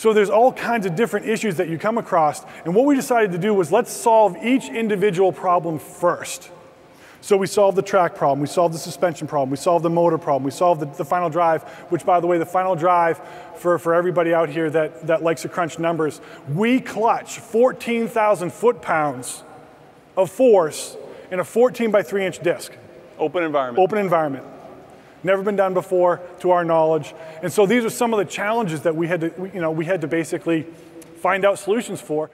So there's all kinds of different issues that you come across. And what we decided to do was let's solve each individual problem first. So we solved the track problem, we solved the suspension problem, we solved the motor problem, we solved the, the, final drive, which by the way, the final drive for, for everybody out here that, that likes to crunch numbers, we clutch 14,000 foot-pounds of force in a 14 by 3 inch disc. Open environment. Open environment. Never been done before, to our knowledge. And so these are some of the challenges that we had to, you know, we had to basically find out solutions for.